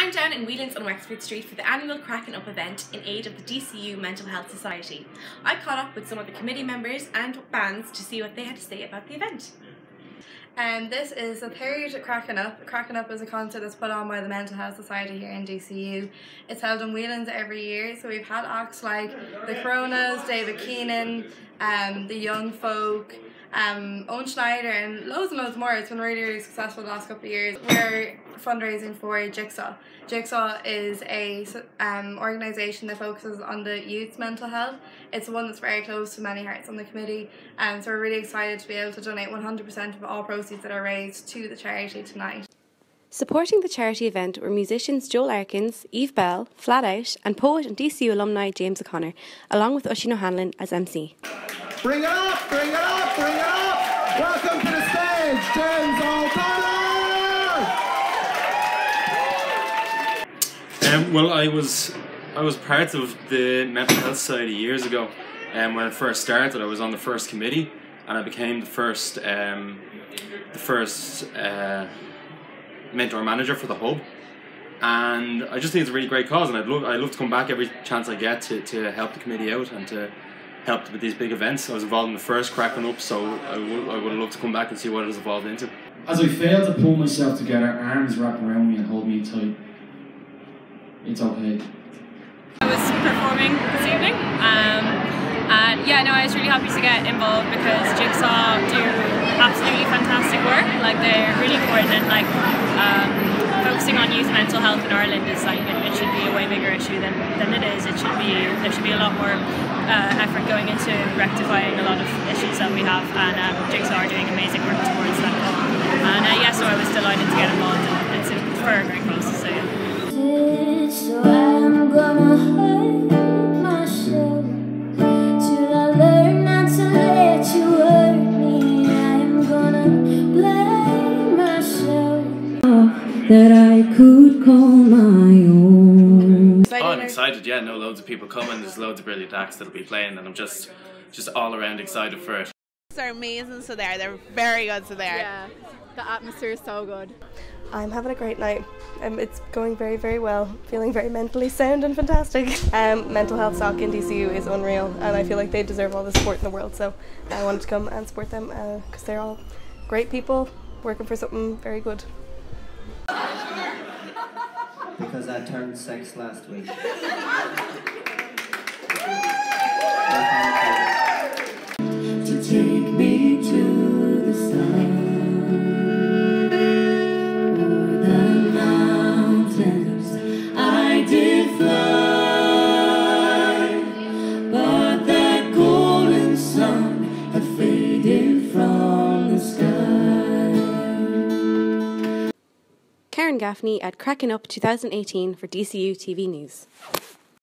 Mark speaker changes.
Speaker 1: I'm down in Whelan's on Wexford Street for the annual Craicin Up event in aid of the DCU Mental Health Society. I caught up with some of the committee members and bands to see what they had to say about the event.
Speaker 2: And um, this is the third Craicin Up. Craicin Up is a concert that's put on by the Mental Health Society here in DCU. It's held in Whelan's every year, so we've had acts like the Coronas, David Keenan, um, the Young Folk, um, Owen Schneider and loads and loads more. It's been really, really successful the last couple of years. We're fundraising for Jigsaw. Jigsaw is a um, organisation that focuses on the youth's mental health. It's one that's very close to many hearts on the committee and um, so we're really excited to be able to donate 100% of all proceeds that are raised to the charity tonight.
Speaker 1: Supporting the charity event were musicians Joel Arkins, Eve Belle, Flat Out, and poet and DCU alumni James O'Connor, along with Oisin O'Hanlon as MC.
Speaker 3: Bring it up, bring it up, bring it up! Welcome to the stage, James
Speaker 4: O'Connor! Um, well, I was I was part of the Mental Health Society years ago, and um, when it first started, I was on the first committee, and I became the first um, the first. Uh, mentor manager for the hub. And I just think it's a really great cause, and I'd love, I'd love to come back every chance I get to, to help the committee out and to help with these big events. I was involved in the first Craicin Up, so I would, I would love to come back and see what it has evolved into.
Speaker 5: As I fail to pull myself together, arms wrap around me and hold me tight. It's okay.
Speaker 6: I was performing this evening, um, and yeah, no, I was really happy to get involved because Jigsaw do absolutely fantastic work. Like they're really important and like um, focusing on youth mental health in Ireland is like it, it, should be a way bigger issue than, than it is. It should be there should be a lot more uh, effort going into rectifying a lot of issues that we have, and um, Jigsaw are doing amazing work towards that. And uh, yeah, so I was delighted to get involved, and it's, it's for a great cause. So yeah.
Speaker 7: that I could call my own.
Speaker 8: I'm excited. Yeah, no, loads of people coming. There's loads of brilliant acts that'll be playing, and I'm just, just all around excited for it.
Speaker 9: They're amazing, so there. They're very good, so there.
Speaker 10: Yeah, the atmosphere is so good.
Speaker 11: I'm having a great night. Um, it's going very, very well. Feeling very mentally sound and fantastic. Um, mental health stock in DCU is unreal, and I feel like they deserve all the support in the world. So I wanted to come and support them because uh, they're all great people working for something very good.
Speaker 12: I turned six last week.
Speaker 1: Karen Gaffney at Craicin Up 2018 for DCU TV News.